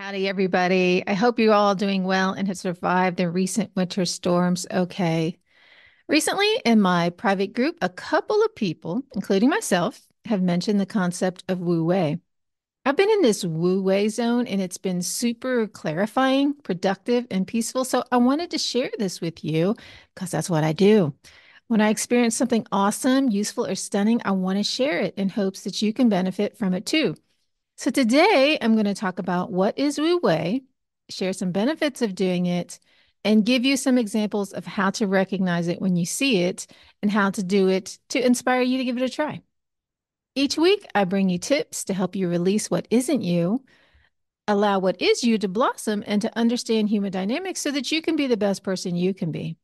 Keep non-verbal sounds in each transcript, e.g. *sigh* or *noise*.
Howdy, everybody. I hope you're all doing well and have survived the recent winter storms okay. Recently, in my private group, a couple of people, including myself, have mentioned the concept of Wu Wei. I've been in this Wu Wei zone and it's been super clarifying, productive, and peaceful. So I wanted to share this with you because that's what I do. When I experience something awesome, useful, or stunning, I want to share it in hopes that you can benefit from it too. So today I'm going to talk about what is Wu Wei, share some benefits of doing it, and give you some examples of how to recognize it when you see it and how to do it to inspire you to give it a try. Each week, I bring you tips to help you release what isn't you, allow what is you to blossom, and to understand human dynamics so that you can be the best person you can be.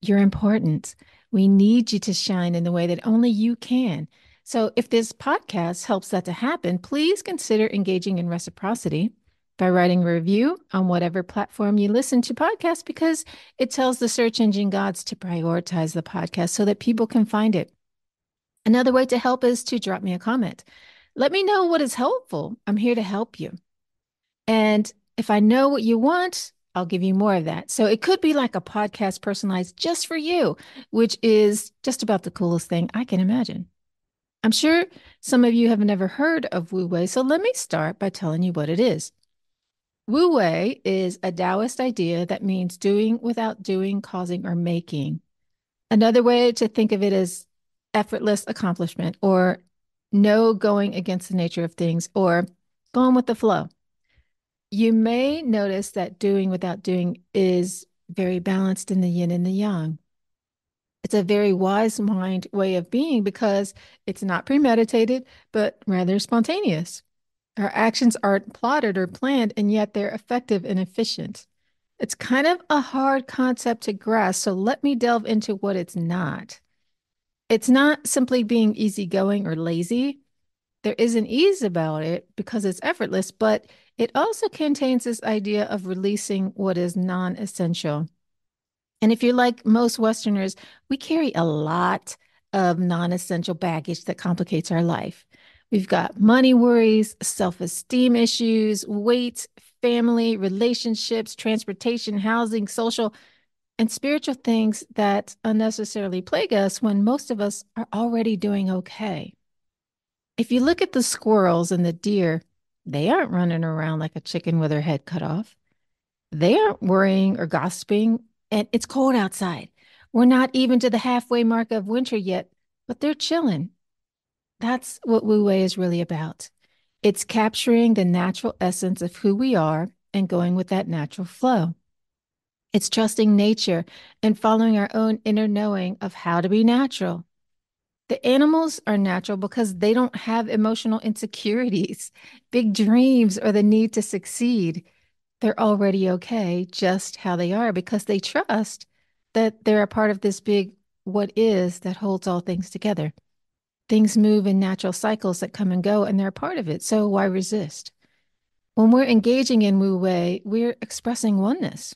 You're important. We need you to shine in the way that only you can. So, if this podcast helps that to happen, please consider engaging in reciprocity by writing a review on whatever platform you listen to podcasts because it tells the search engine gods to prioritize the podcast so that people can find it. Another way to help is to drop me a comment. Let me know what is helpful. I'm here to help you. And if I know what you want, I'll give you more of that. So it could be like a podcast personalized just for you, which is just about the coolest thing I can imagine. I'm sure some of you have never heard of Wu Wei, so let me start by telling you what it is. Wu Wei is a Taoist idea that means doing without doing, causing, or making. Another way to think of it is effortless accomplishment or no going against the nature of things or going with the flow. You may notice that doing without doing is very balanced in the yin and the yang it's a very wise mind way of being because it's not premeditated, but rather spontaneous. Our actions aren't plotted or planned, and yet they're effective and efficient. It's kind of a hard concept to grasp, so let me delve into what it's not. It's not simply being easygoing or lazy. There is an ease about it because it's effortless, but it also contains this idea of releasing what is non essential. And if you're like most Westerners, we carry a lot of non essential baggage that complicates our life. We've got money worries, self esteem issues, weight, family, relationships, transportation, housing, social, and spiritual things that unnecessarily plague us when most of us are already doing okay. If you look at the squirrels and the deer, they aren't running around like a chicken with their head cut off. They aren't worrying or gossiping and it's cold outside. We're not even to the halfway mark of winter yet, but they're chilling. That's what Wu Wei is really about. It's capturing the natural essence of who we are and going with that natural flow. It's trusting nature and following our own inner knowing of how to be natural. The animals are natural because they don't have emotional insecurities, *laughs* big dreams, or the need to succeed they're already okay just how they are because they trust that they're a part of this big what is that holds all things together. Things move in natural cycles that come and go, and they're a part of it. So why resist? When we're engaging in Wu Wei, we're expressing oneness.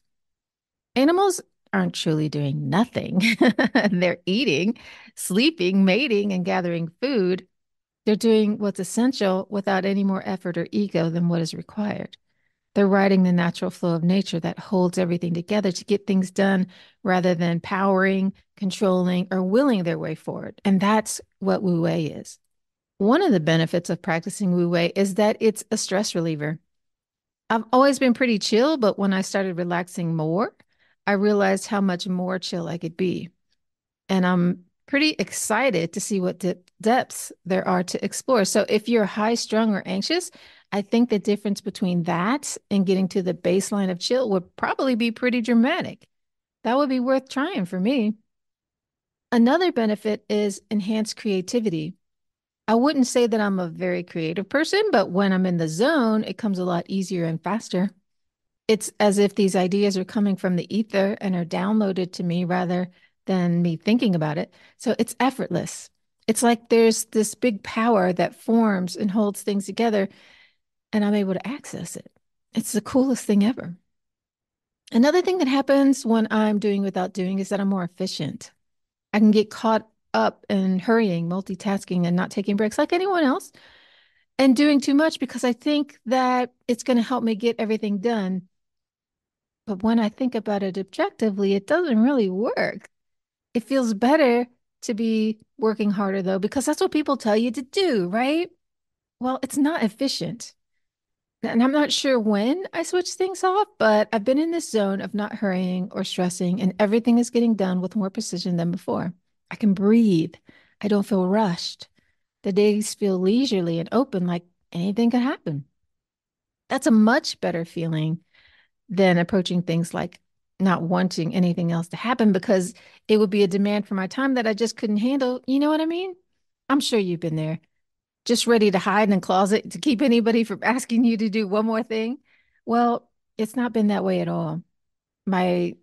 Animals aren't truly doing nothing. *laughs* they're eating, sleeping, mating, and gathering food. They're doing what's essential without any more effort or ego than what is required. They're riding the natural flow of nature that holds everything together to get things done rather than powering, controlling, or willing their way forward. And that's what Wu Wei is. One of the benefits of practicing Wu Wei is that it's a stress reliever. I've always been pretty chill, but when I started relaxing more, I realized how much more chill I could be. And I'm pretty excited to see what de- depths there are to explore. So if you're high strung or anxious, I think the difference between that and getting to the baseline of chill would probably be pretty dramatic. That would be worth trying for me. Another benefit is enhanced creativity. I wouldn't say that I'm a very creative person, but when I'm in the zone, it comes a lot easier and faster. It's as if these ideas are coming from the ether and are downloaded to me rather than me thinking about it. So it's effortless. It's like there's this big power that forms and holds things together and I'm able to access it. It's the coolest thing ever. Another thing that happens when I'm doing without doing is that I'm more efficient. I can get caught up in hurrying, multitasking, and not taking breaks like anyone else. and doing too much because I think that it's going to help me get everything done. But when I think about it objectively, it doesn't really work. It feels better to be working harder though, because that's what people tell you to do, right? Well, it's not efficient. And I'm not sure when I switch things off, but I've been in this zone of not hurrying or stressing, and everything is getting done with more precision than before. I can breathe. I don't feel rushed. The days feel leisurely and open, like anything could happen. That's a much better feeling than approaching things like not wanting anything else to happen because it would be a demand for my time that I just couldn't handle. You know what I mean? I'm sure you've been there, just ready to hide in a closet to keep anybody from *laughs* asking you to do one more thing. Well, it's not been that way at all. My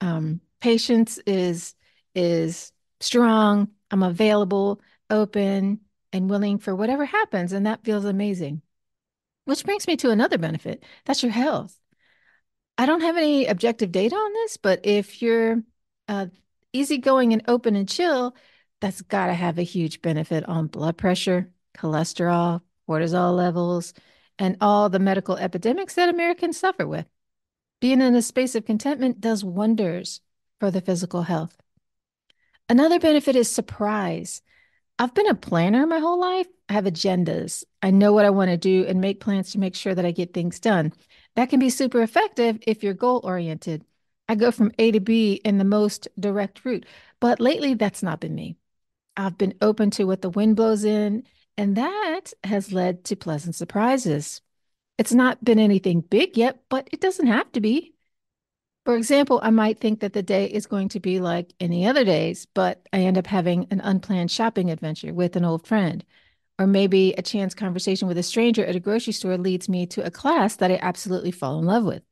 um, patience is is strong. I'm available, open, and willing for whatever happens, and that feels amazing. Which brings me to another benefit. That's your health. I don't have any objective data on this, but if you're uh, easygoing and open and chill, that's got to have a huge benefit on blood pressure, cholesterol, cortisol levels, and all the medical epidemics that Americans suffer with. Being in a space of contentment does wonders for the physical health. Another benefit is surprise. I've been a planner my whole life. I have agendas. I know what I want to do and make plans to make sure that I get things done. That can be super effective if you're goal oriented. I go from A to B in the most direct route, but lately that's not been me. I've been open to what the wind blows in, and that has led to pleasant surprises. It's not been anything big yet, but it doesn't have to be. For example, I might think that the day is going to be like any other days, but I end up having an unplanned shopping adventure with an old friend. Or maybe a chance conversation with a stranger at a grocery store leads me to a class that I absolutely fall in love with.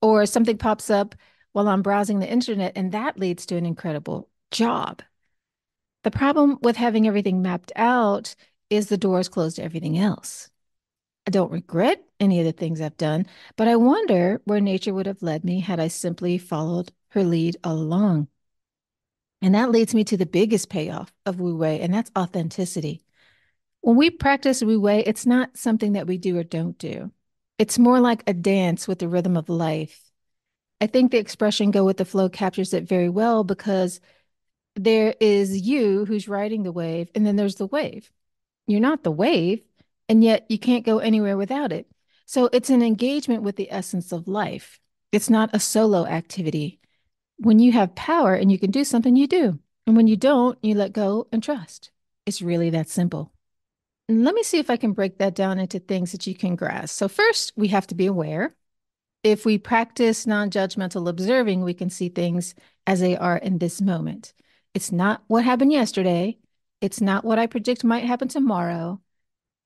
Or something pops up while I'm browsing the internet, and that leads to an incredible job. The problem with having everything mapped out is the door is closed to everything else. I don't regret any of the things I've done, but I wonder where nature would have led me had I simply followed her lead along. And that leads me to the biggest payoff of Wu Wei, and that's authenticity. When we practice Wu Wei, it's not something that we do or don't do. It's more like a dance with the rhythm of life. I think the expression go with the flow captures it very well because there is you who's riding the wave, and then there's the wave. You're not the wave, and yet you can't go anywhere without it. So it's an engagement with the essence of life. It's not a solo activity. When you have power and you can do something, you do. And when you don't, you let go and trust. It's really that simple. And let me see if I can break that down into things that you can grasp. So, first, we have to be aware. If we practice non judgmental observing, we can see things as they are in this moment. It's not what happened yesterday. It's not what I predict might happen tomorrow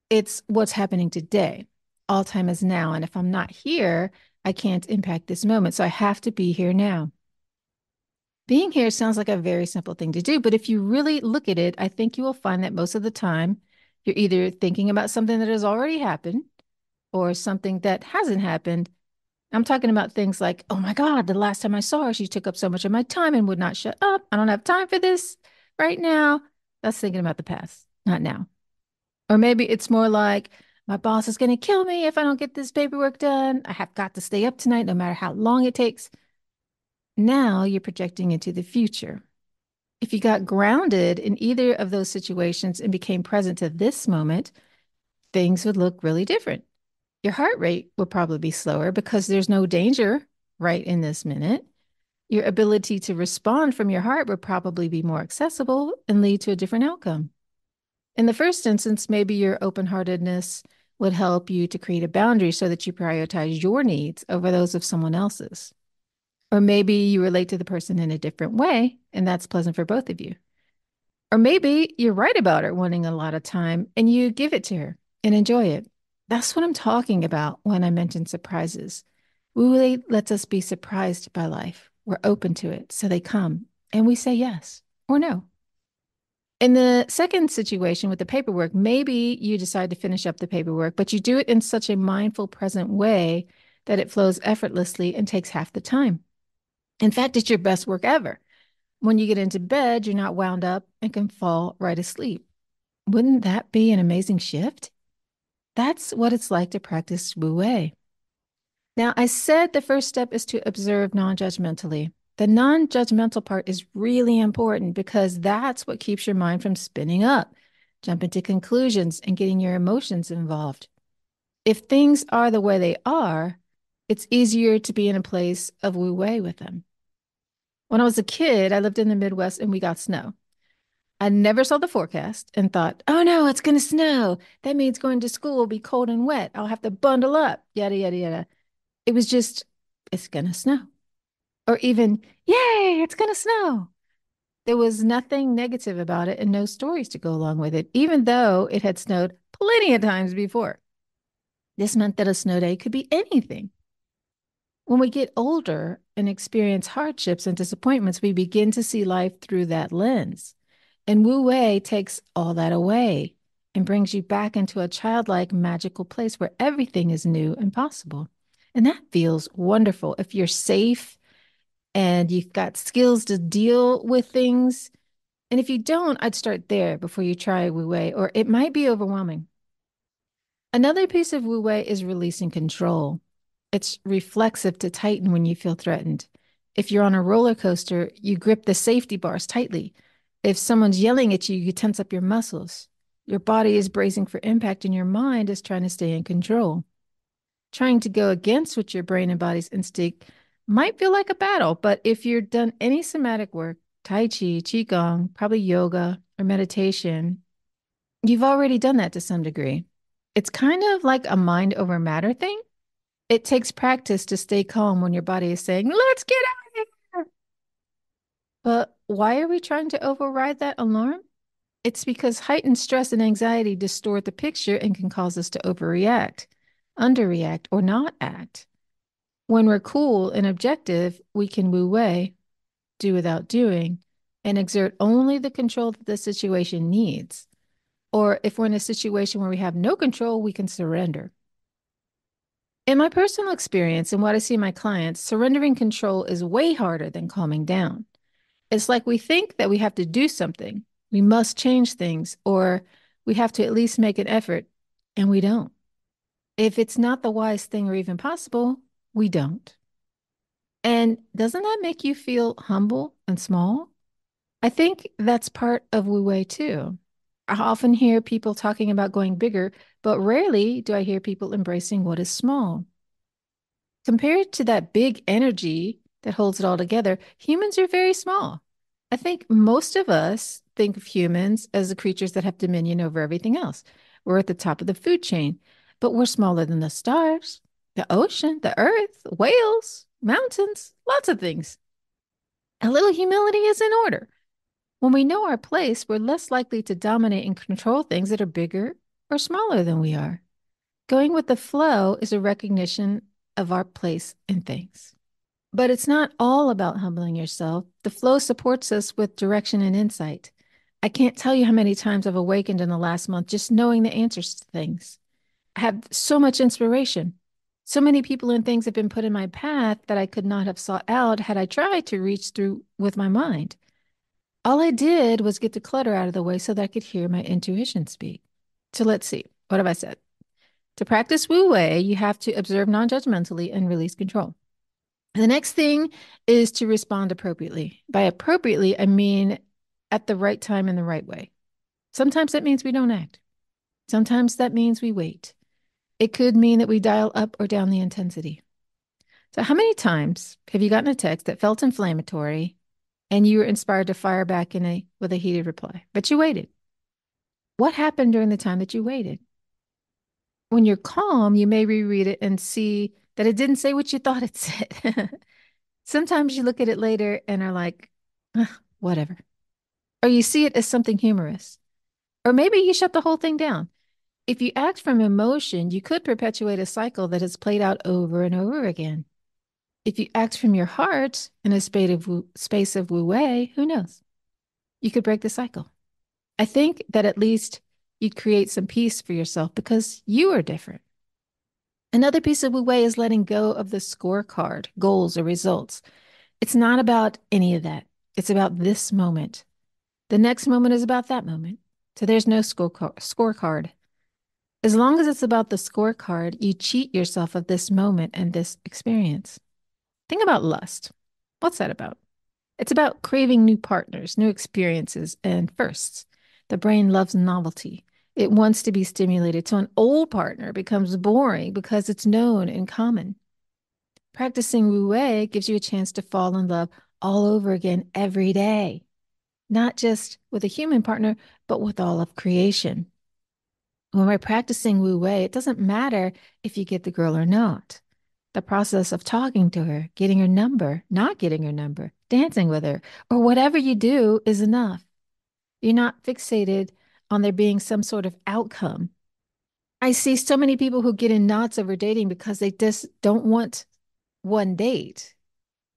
it's what's happening today. All time is now. And if I'm not here, I can't impact this moment. So I have to be here now. Being here sounds like a very simple thing to do, but if you really look at it, I think you will find that most of the time you're either thinking about something that has already happened or something that hasn't happened. I'm talking about things like, oh my God, the last time I saw her, she took up so much of my time and would not shut up. I don't have time for this right now. That's thinking about the past, not now. Or maybe it's more like, my boss is going to kill me if I don't get this paperwork done. I have got to stay up tonight, no matter how long it takes. Now you're projecting into the future. If you got grounded in either of those situations and became present to this moment, things would look really different. Your heart rate would probably be slower because there's no danger right in this minute. Your ability to respond from your heart would probably be more accessible and lead to a different outcome. In the first instance, maybe your open heartedness would help you to create a boundary so that you prioritize your needs over those of someone else's. Or maybe you relate to the person in a different way, and that's pleasant for both of you. Or maybe you're right about her wanting a lot of time and you give it to her and enjoy it. That's what I'm talking about when I mention surprises. Wei lets us be surprised by life. We're open to it. So they come and we say yes or no. In the second situation with the paperwork, maybe you decide to finish up the paperwork, but you do it in such a mindful, present way that it flows effortlessly and takes half the time. In fact, it's your best work ever. When you get into bed, you're not wound up and can fall right asleep. Wouldn't that be an amazing shift? That's what it's like to practice Wu Wei. Now, I said the first step is to observe non judgmentally. The non judgmental part is really important because that's what keeps your mind from spinning up, jumping to conclusions, and getting your emotions involved. If things are the way they are, it's easier to be in a place of wu wei with them. When I was a kid, I lived in the Midwest and we got snow. I never saw the forecast and thought, oh no, it's going to snow. That means going to school will be cold and wet. I'll have to bundle up, yada, yada, yada. It was just, it's going to snow. Or even, yay, it's going to snow. There was nothing negative about it and no stories to go along with it, even though it had snowed plenty of times before. This meant that a snow day could be anything. When we get older and experience hardships and disappointments, we begin to see life through that lens. And Wu Wei takes all that away and brings you back into a childlike, magical place where everything is new and possible. And that feels wonderful. If you're safe and you've got skills to deal with things, and if you don't, I'd start there before you try Wu Wei, or it might be overwhelming. Another piece of Wu Wei is releasing control. It's reflexive to tighten when you feel threatened. If you're on a roller coaster, you grip the safety bars tightly. If someone's yelling at you, you tense up your muscles. Your body is bracing for impact, and your mind is trying to stay in control. Trying to go against what your brain and body's instinct might feel like a battle, but if you've done any somatic work, Tai Chi, Qigong, probably yoga or meditation, you've already done that to some degree. It's kind of like a mind over matter thing. It takes practice to stay calm when your body is saying, let's get out of here. But why are we trying to override that alarm? It's because heightened stress and anxiety distort the picture and can cause us to overreact, underreact, or not act. When we're cool and objective, we can wu wei, do without doing, and exert only the control that the situation needs. Or if we're in a situation where we have no control, we can surrender. In my personal experience and what I see my clients, surrendering control is way harder than calming down. It's like we think that we have to do something, we must change things, or we have to at least make an effort, and we don't. If it's not the wise thing or even possible, we don't. And doesn't that make you feel humble and small? I think that's part of Wu Wei too. I often hear people talking about going bigger, but rarely do I hear people embracing what is small. Compared to that big energy that holds it all together, humans are very small. I think most of us think of humans as the creatures that have dominion over everything else. We're at the top of the food chain, but we're smaller than the stars, the ocean, the earth, whales, mountains, lots of things. A little humility is in order. When we know our place, we're less likely to dominate and control things that are bigger or smaller than we are. Going with the flow is a recognition of our place in things. But it's not all about humbling yourself. The flow supports us with direction and insight. I can't tell you how many times I've awakened in the last month just knowing the answers to things. Have so much inspiration. So many people and things have been put in my path that I could not have sought out had I tried to reach through with my mind. All I did was get the clutter out of the way so that I could hear my intuition speak. So let's see. What have I said? To practice Wu Wei, you have to observe non judgmentally and release control. The next thing is to respond appropriately. By appropriately, I mean at the right time in the right way. Sometimes that means we don't act. Sometimes that means we wait. It could mean that we dial up or down the intensity. So, how many times have you gotten a text that felt inflammatory and you were inspired to fire back in a with a heated reply, but you waited. What happened during the time that you waited? When you're calm, you may reread it and see that it didn't say what you thought it *laughs* said. Sometimes you look at it later and are like, whatever. Or you see it as something humorous. Or maybe you shut the whole thing down. If you act from emotion, you could perpetuate a cycle that has played out over and over again. If you act from your heart in a space of wu, space of wu wei, who knows? You could break the cycle. I think that at least you'd create some peace for yourself because you are different. Another piece of wu wei is letting go of the scorecard, goals, or results. It's not about any of that. It's about this moment. The next moment is about that moment. So there's no scorecard. As long as it's about the scorecard, you cheat yourself of this moment and this experience. Think about lust. What's that about? It's about craving new partners, new experiences, and firsts. The brain loves novelty. It wants to be stimulated. So an old partner becomes boring because it's known and common. Practicing Wei gives you a chance to fall in love all over again every day, not just with a human partner, but with all of creation. When we're practicing Wu Wei, it doesn't matter if you get the girl or not. The process of talking to her, getting her number, not getting her number, dancing with her, or whatever you do is enough. You're not fixated on there being some sort of outcome. I see so many people who get in knots over dating because they just don't want one date.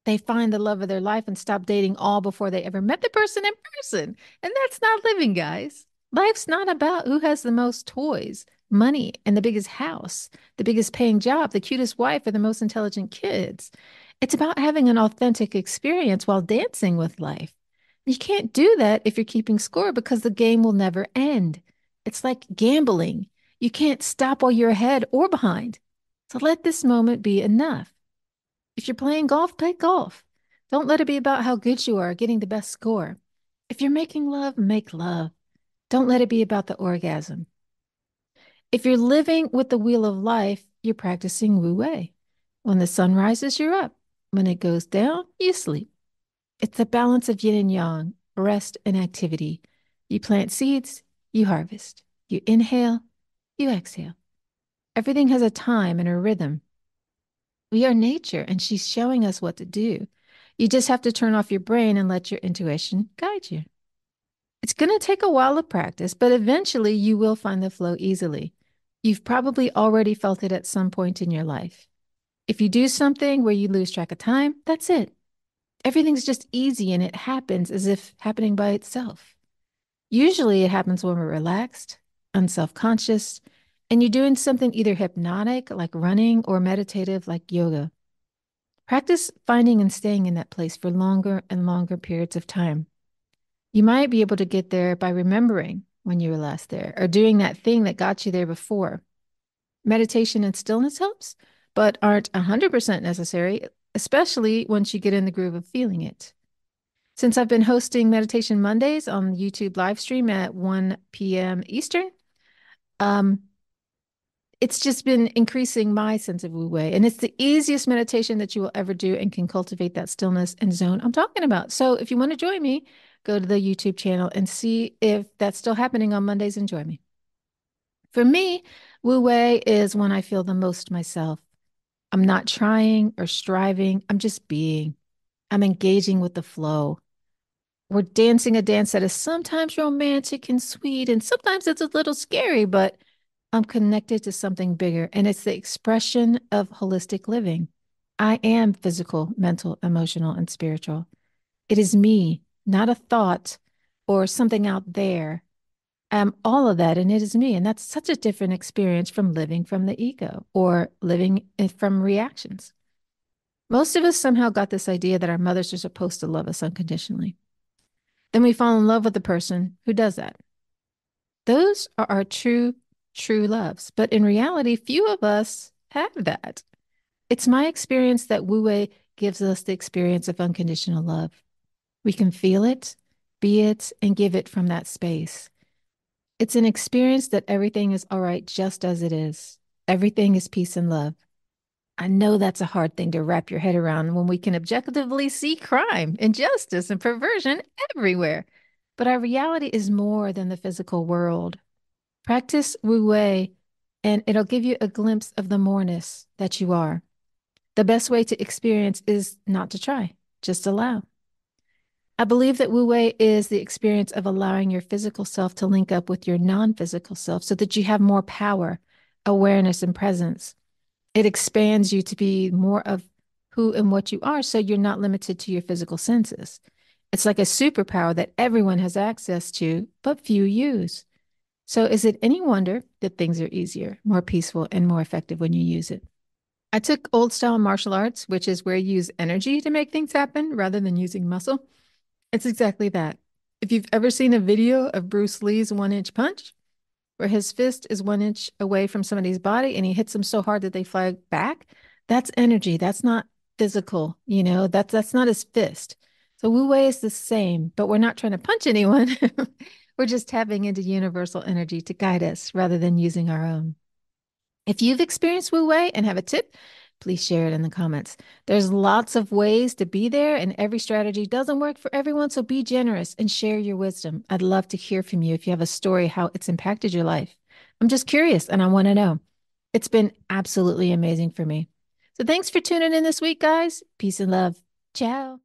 They find the love of their life and stop dating all before they ever met the person in person. And that's not living, guys. Life's not about who has the most toys, money, and the biggest house, the biggest paying job, the cutest wife, or the most intelligent kids. It's about having an authentic experience while dancing with life. You can't do that if you're keeping score because the game will never end. It's like gambling. You can't stop while you're ahead or behind. So let this moment be enough. If you're playing golf, play golf. Don't let it be about how good you are getting the best score. If you're making love, make love. Don't let it be about the orgasm. If you're living with the wheel of life, you're practicing Wu Wei. When the sun rises, you're up. When it goes down, you sleep. It's the balance of yin and yang, rest and activity. You plant seeds, you harvest. You inhale, you exhale. Everything has a time and a rhythm. We are nature, and she's showing us what to do. You just have to turn off your brain and let your intuition guide you. It's going to take a while of practice, but eventually you will find the flow easily. You've probably already felt it at some point in your life. If you do something where you lose track of time, that's it. Everything's just easy and it happens as if happening by itself. Usually it happens when we're relaxed, unself conscious, and you're doing something either hypnotic, like running, or meditative, like yoga. Practice finding and staying in that place for longer and longer periods of time. You might be able to get there by remembering when you were last there or doing that thing that got you there before. Meditation and stillness helps, but aren't 100% necessary, especially once you get in the groove of feeling it. Since I've been hosting Meditation Mondays on the YouTube live stream at 1 p.m. Eastern, um, it's just been increasing my sense of Wu Wei. And it's the easiest meditation that you will ever do and can cultivate that stillness and zone I'm talking about. So if you want to join me, go to the YouTube channel and see if that's still happening on Mondays and join me. For me, Wu Wei is when I feel the most myself. I'm not trying or striving, I'm just being. I'm engaging with the flow. We're dancing a dance that is sometimes romantic and sweet, and sometimes it's a little scary, but I'm connected to something bigger, and it's the expression of holistic living. I am physical, mental, emotional, and spiritual. It is me not a thought or something out there. I'm all of that, and it is me. And that's such a different experience from living from the ego or living eh, from reactions. Most of us somehow got this idea that our mothers are supposed to love us unconditionally. Then we fall in love with the person who does that. Those are our true, true loves. But in reality, few of us have that. It's my experience that Wu Wei gives us the experience of unconditional love. We can feel it, be it, and give it from that space. It's an experience that everything is all right just as it is. Everything is peace and love. I know that's a hard thing to wrap your head around when we can objectively see crime, injustice, and perversion everywhere. But our reality is more than the physical world. Practice Wu Wei, and it'll give you a glimpse of the moreness that you are. The best way to experience is not to try, just allow. I believe that Wu Wei is the experience of allowing your physical self to link up with your non physical self so that you have more power, awareness, and presence. It expands you to be more of who and what you are so you're not limited to your physical senses. It's like a superpower that everyone has access to, but few use. So, is it any wonder that things are easier, more peaceful, and more effective when you use it? I took old style martial arts, which is where you use energy to make things happen rather than using muscle it's exactly that. If you've ever seen a video of Bruce Lee's one inch punch, where his fist is one inch away from somebody's body and he hits them so hard that they fly back. That's energy. That's not physical, you know, that's that's not his fist. So Wu Wei is the same, but we're not trying to punch anyone. *laughs* we're just tapping into universal energy to guide us rather than using our own. If you've experienced Wu Wei and have a tip, please share it in the comments. There's lots of ways to be there, and every strategy doesn't work for everyone. So be generous and share your wisdom. I'd love to hear from you if you have a story how it's impacted your life. I'm just curious and I want to know. It's been absolutely amazing for me. So thanks for tuning in this week, guys. Peace and love. Ciao.